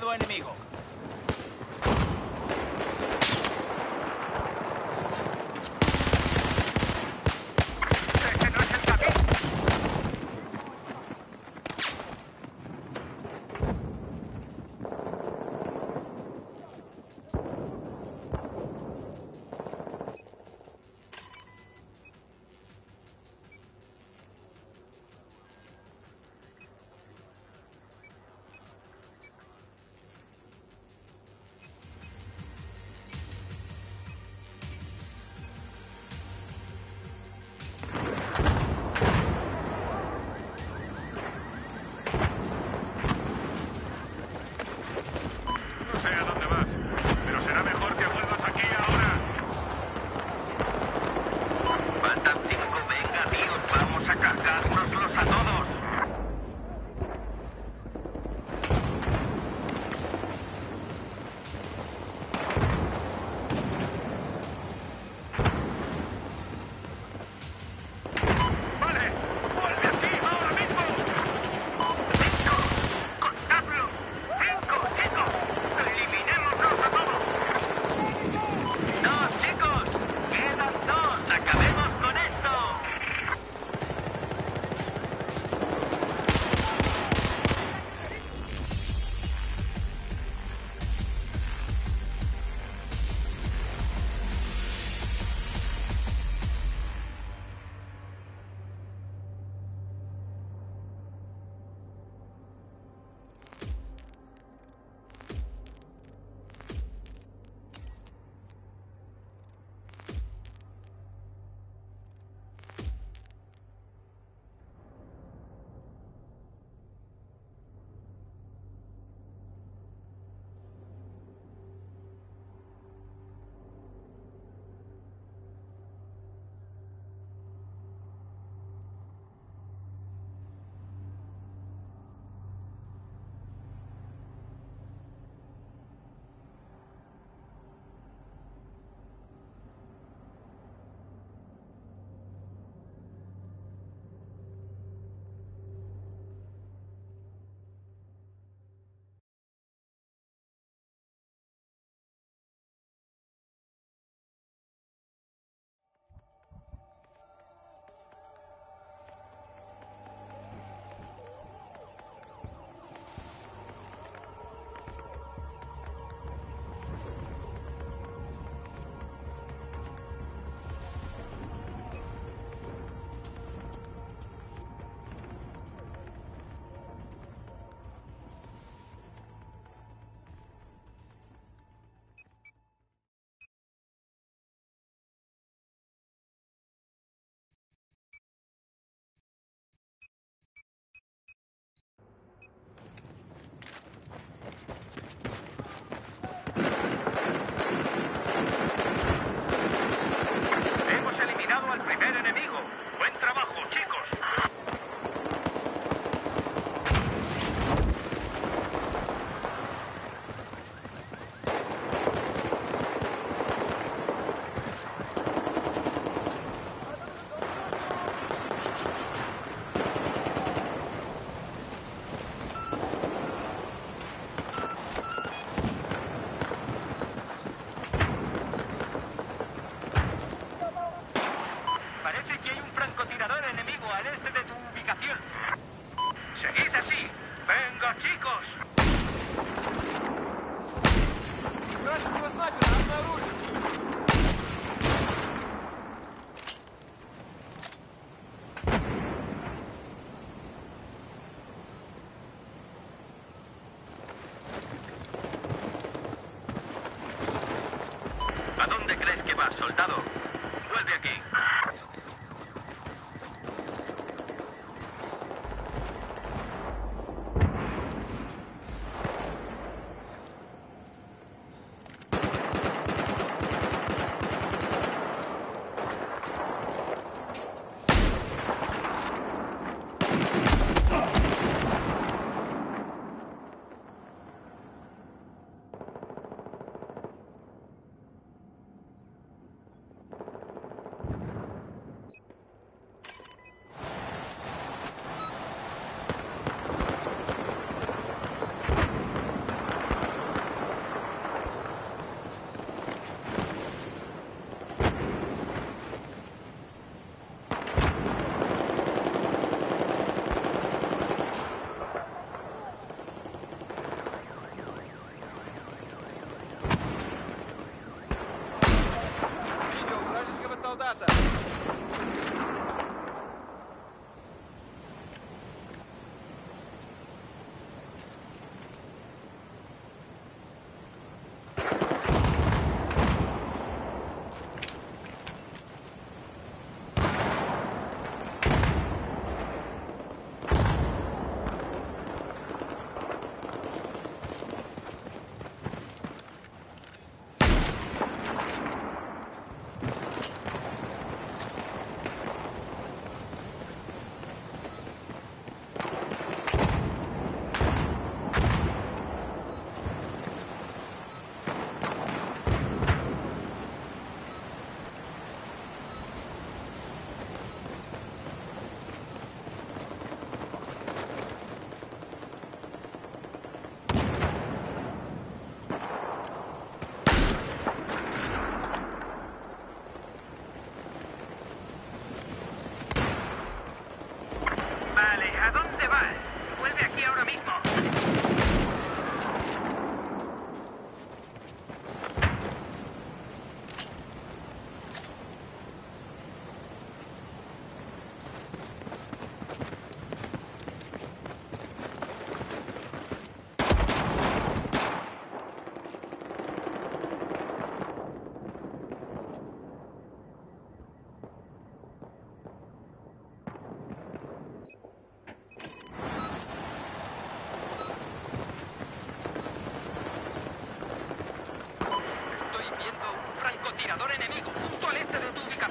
soldado enemigo.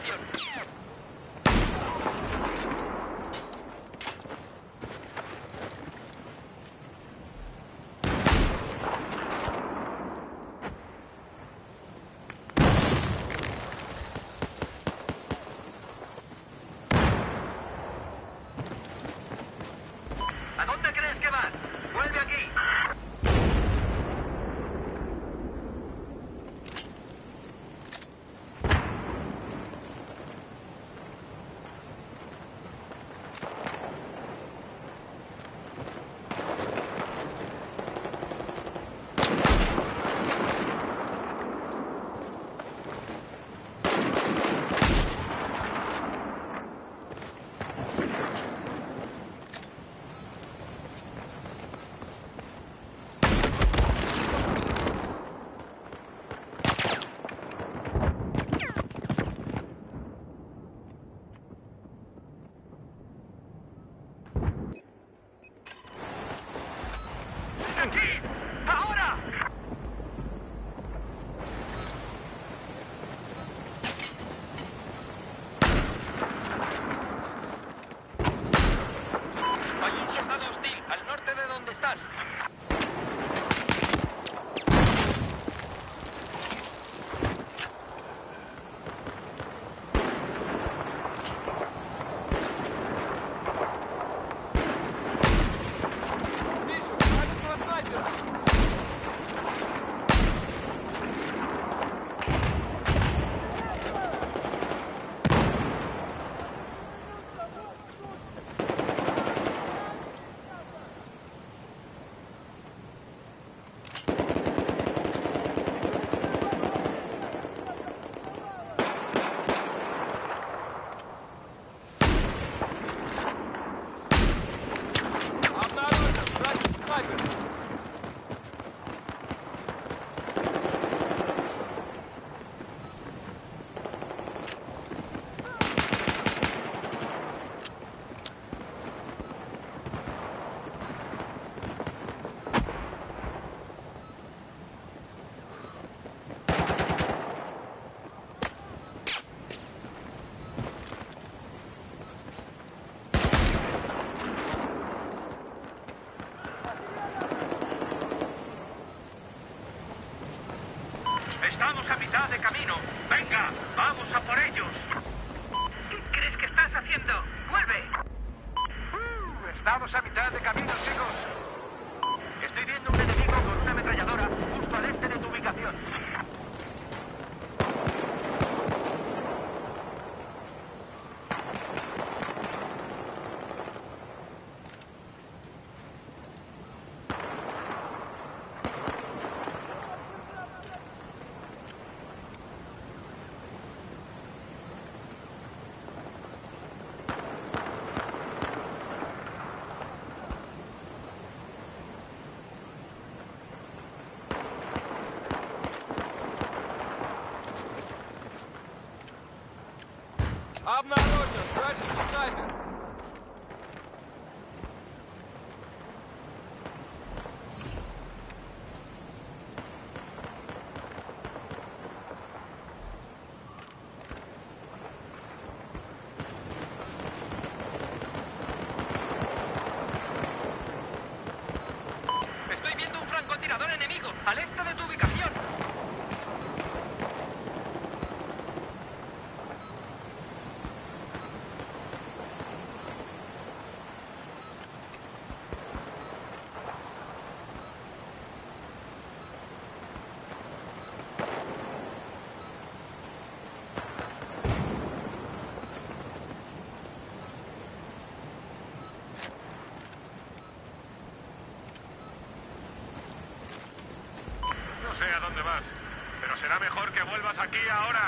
you. pero será mejor que vuelvas aquí ahora.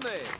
전에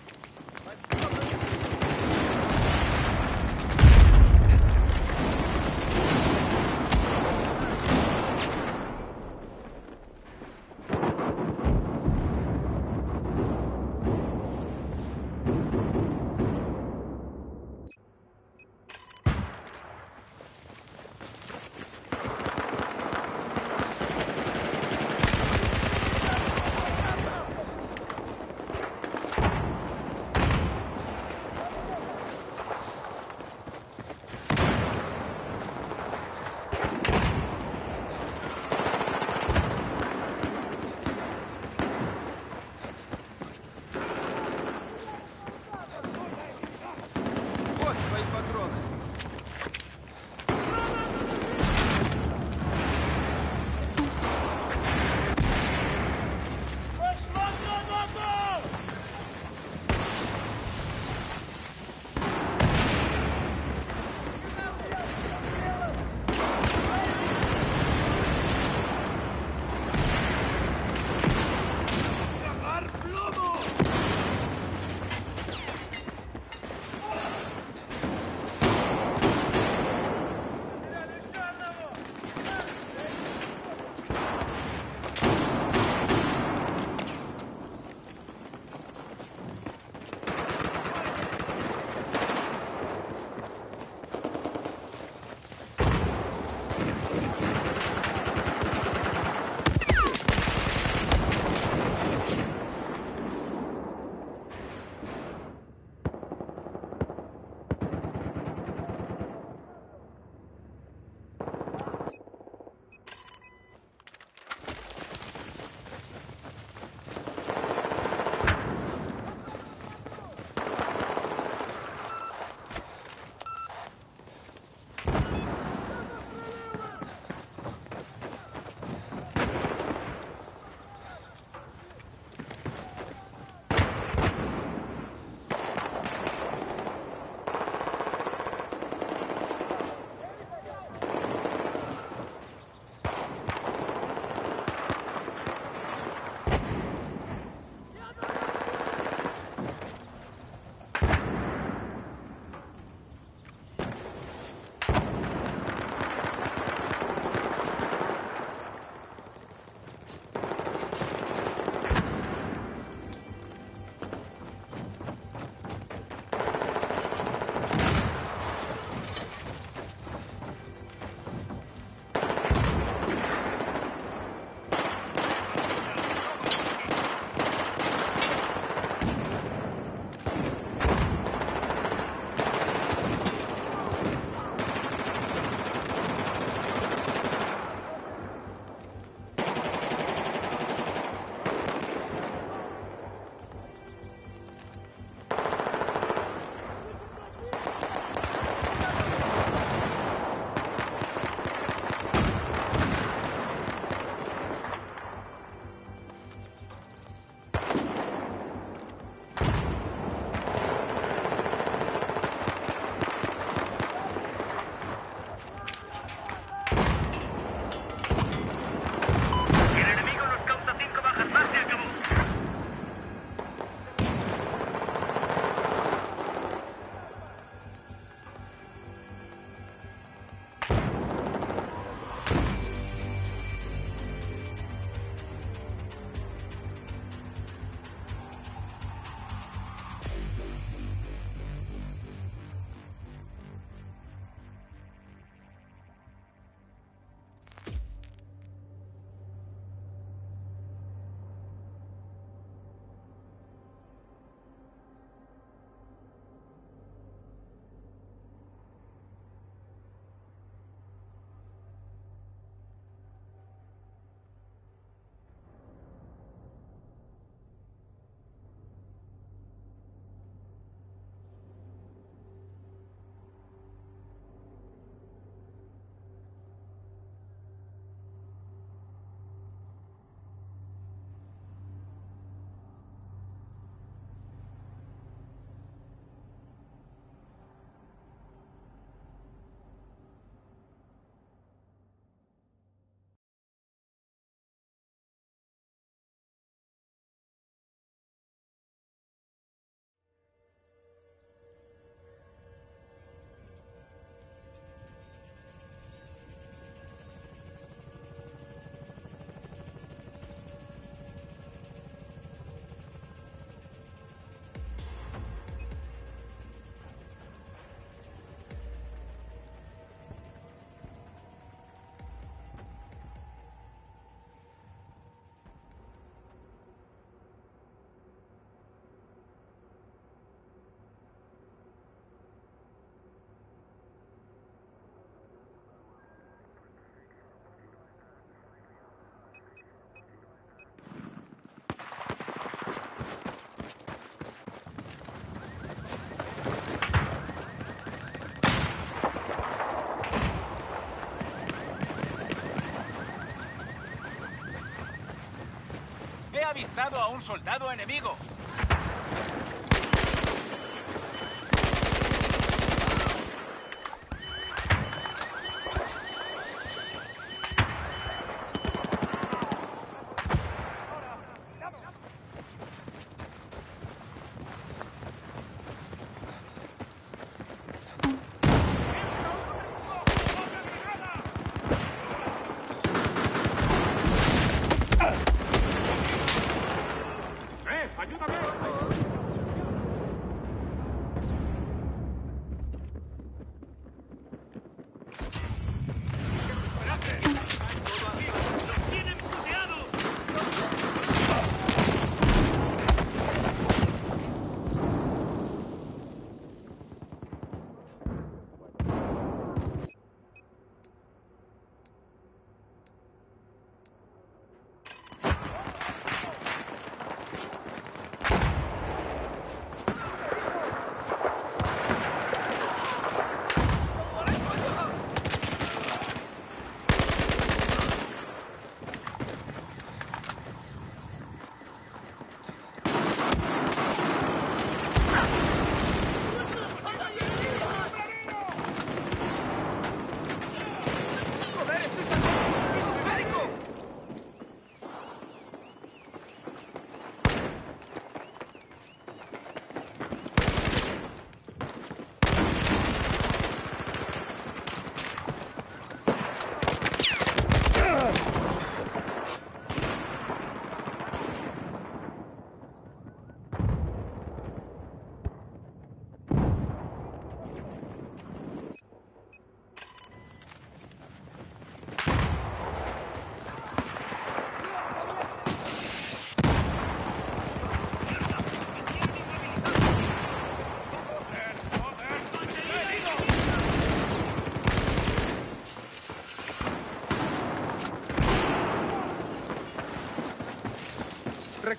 avistado a un soldado enemigo.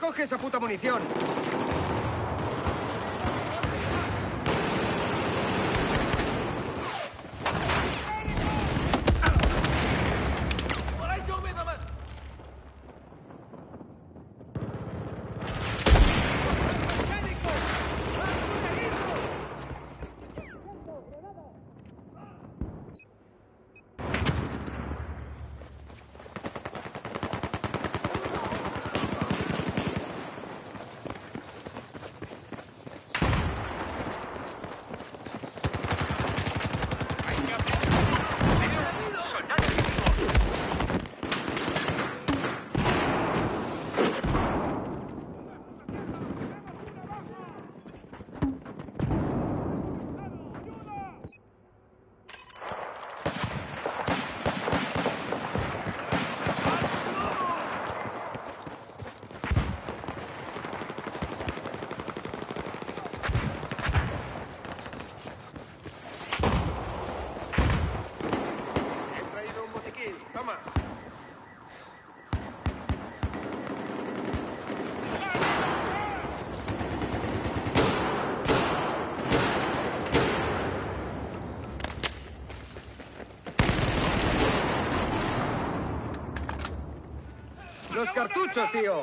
Recoge esa puta munición. Los cartuchos, tío.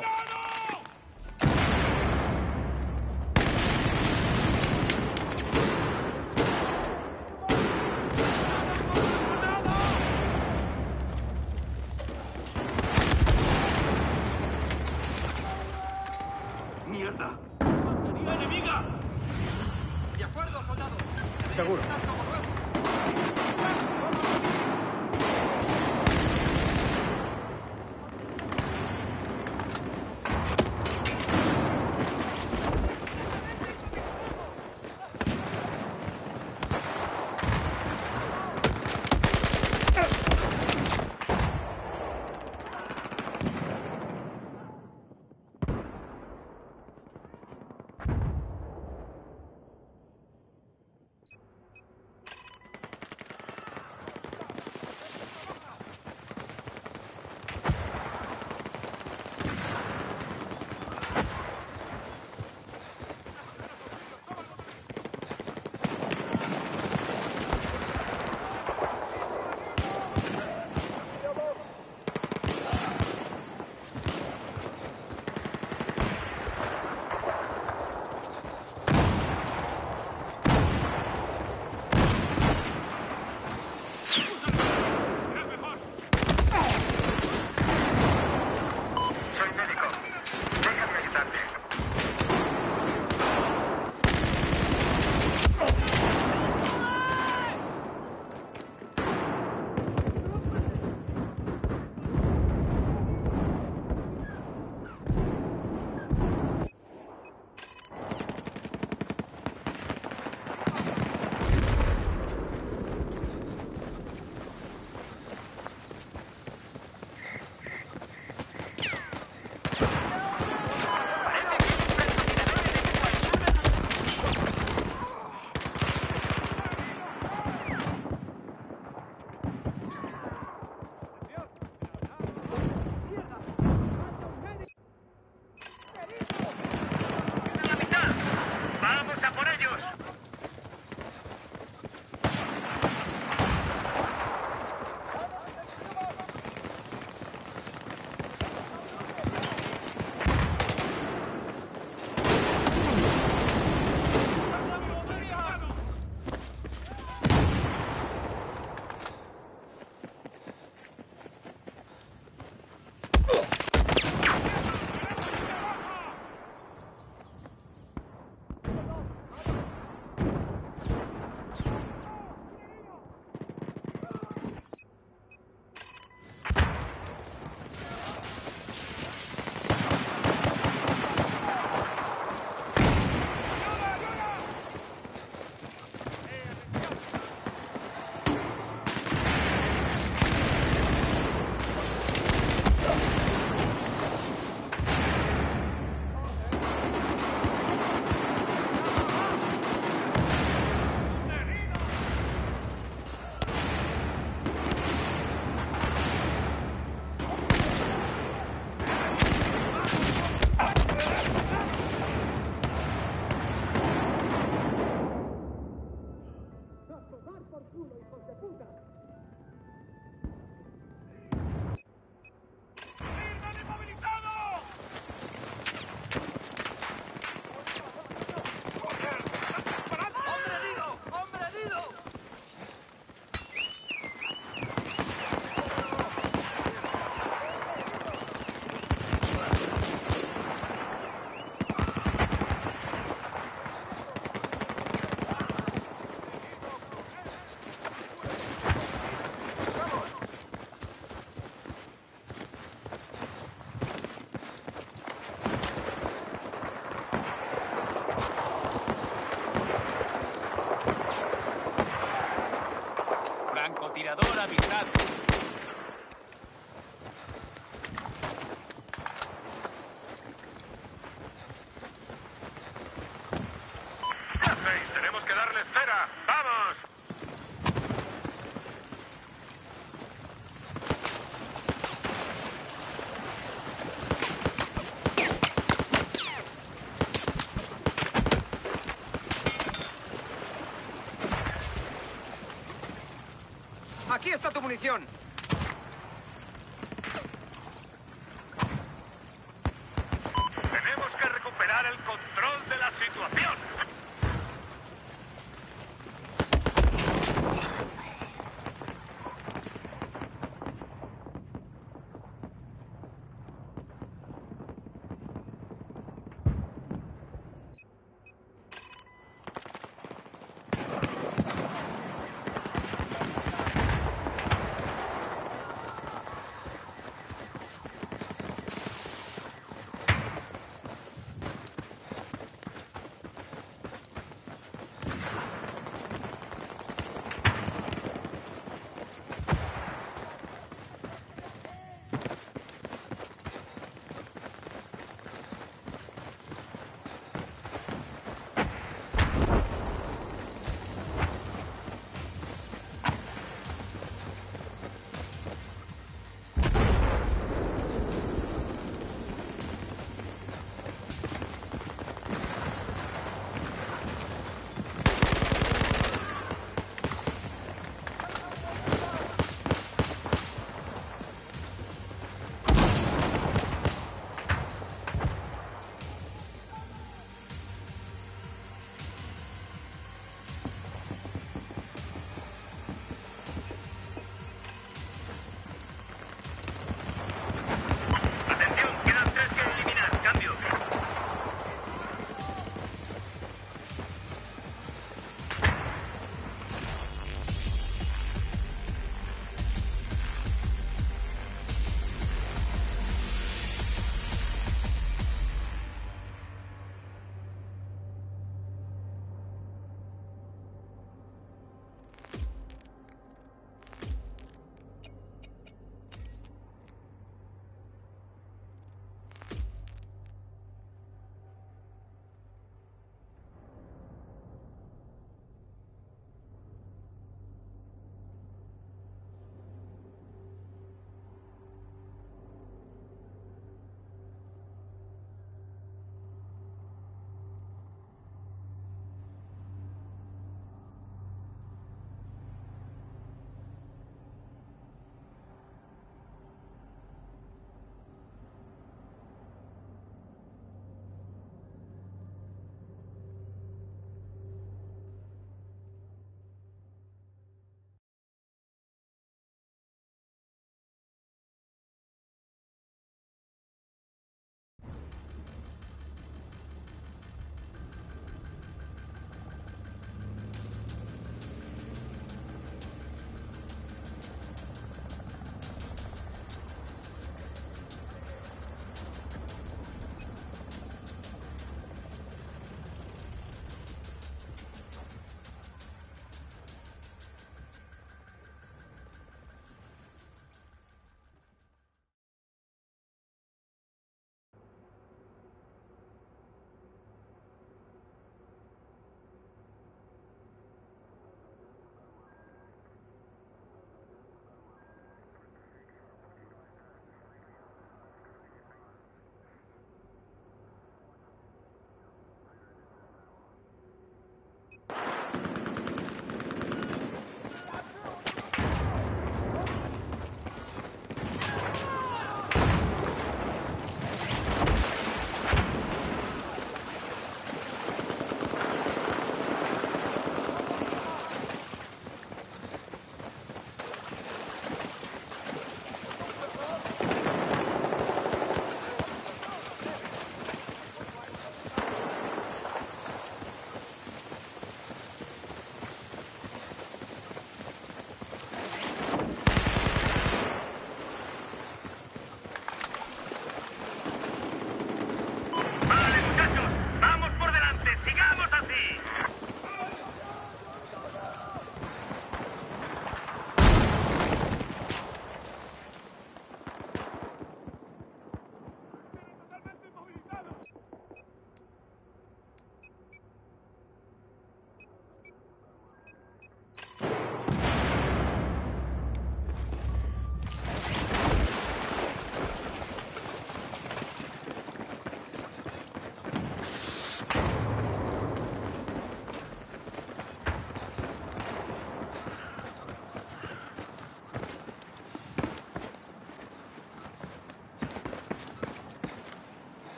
Munición.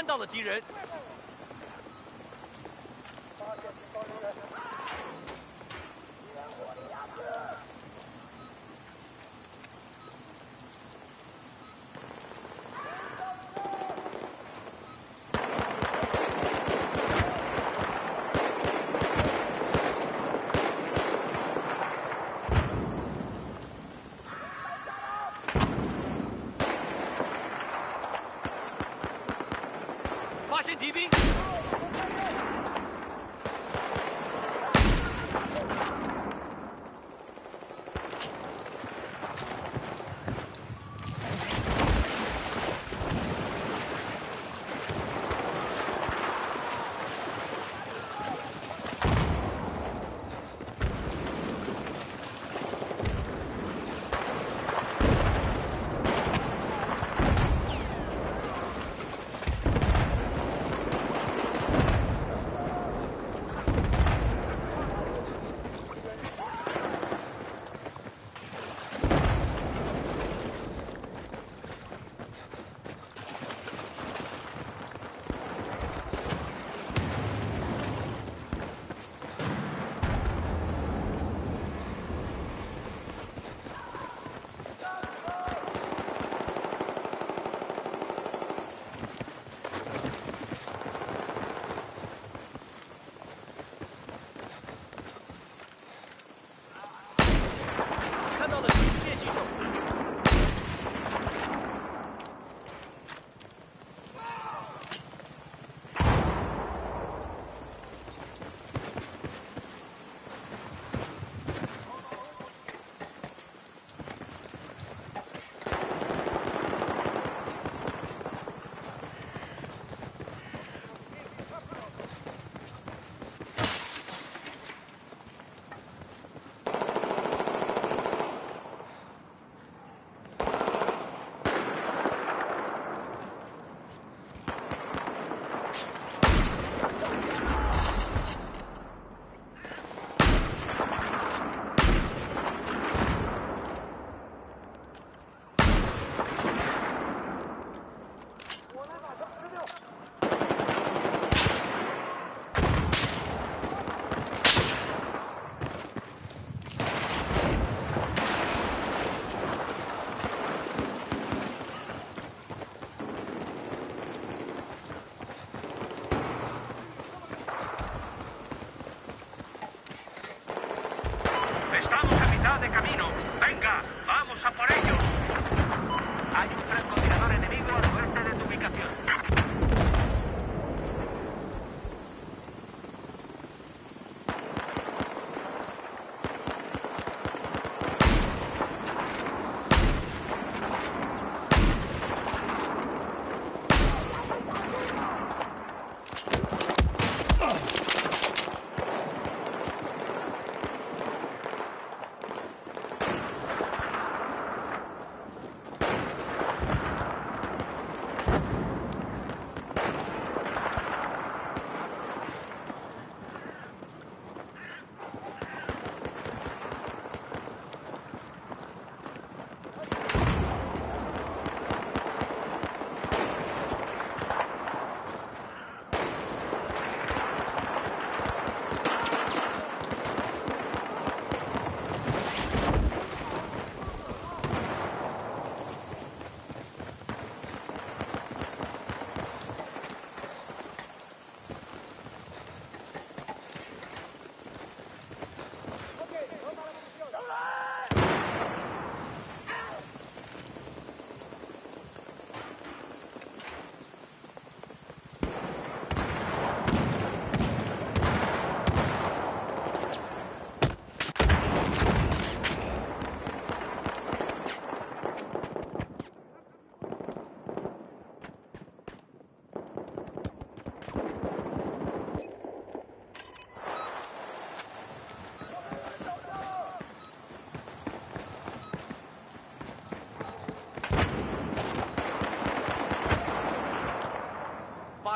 看到了敌人发现敌兵。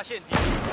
陷敌阵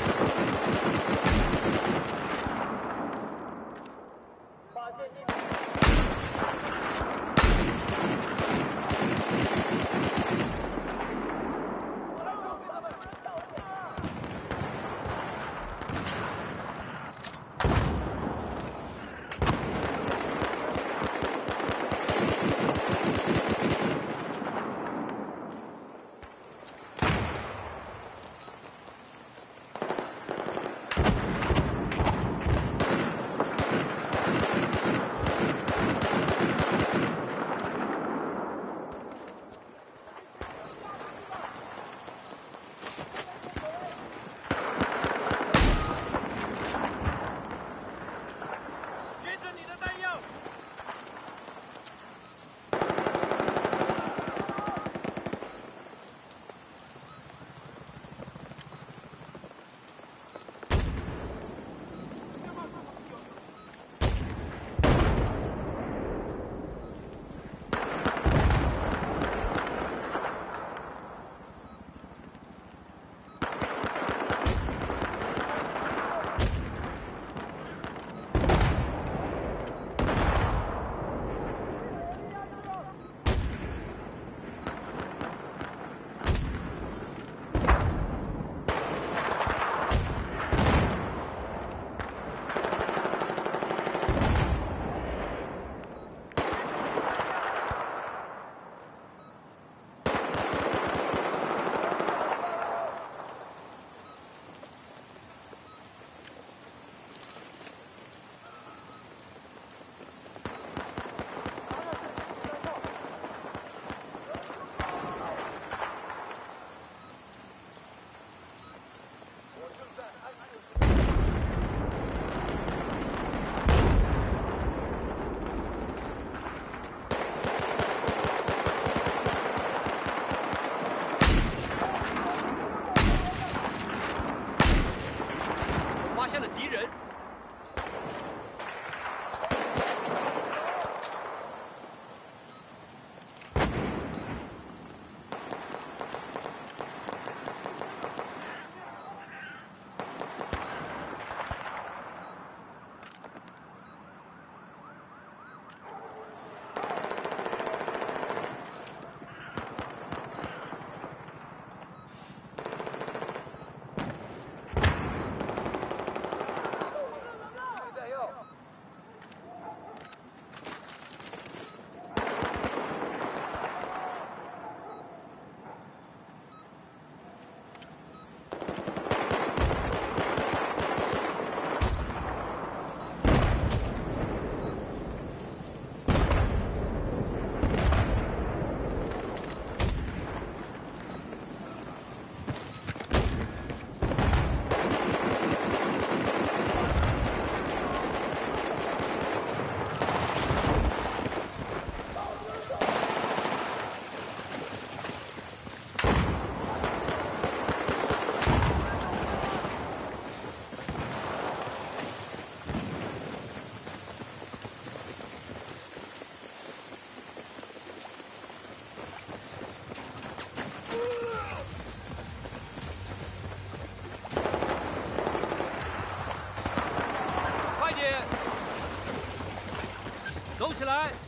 は。